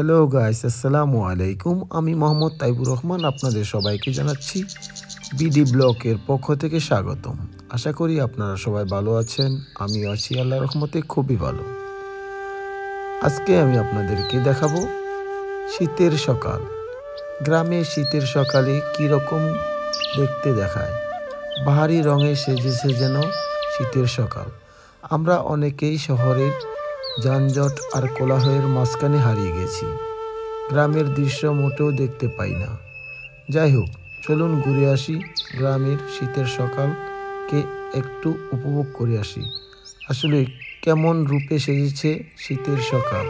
Hello guys আসসালামু আলাইকুম। আমি মোহাম্মদ তাইবুর রহমান আপনাদের সবাইকে জানাচ্ছি বিডি ব্লকের পক্ষ থেকে স্বাগতম। আশা করি আপনারা সবাই ভালো আছেন আমি আছি আল্লাহ রহমতে খুবই ভালো। আজকে আমি আপনাদেরকে দেখাবো শীতের সকাল। গ্রামে শীতের সকালে কীরকম দেখতে দেখায়? বাহারি রঙে সেজেছে যেন শীতের সকাল। আমরা অনেকেই শহরের যানজট আর কোলাহলের মাঝখানে হারিয়ে গেছি। গ্রামের দৃশ্য মোটেও দেখতে পাই না। যাই হোক, চলুন ঘুরে আসি গ্রামের শীতের সকালকে একটু উপভোগ করে আসি। আসলে কেমন রূপে সেজেছে শীতের সকাল?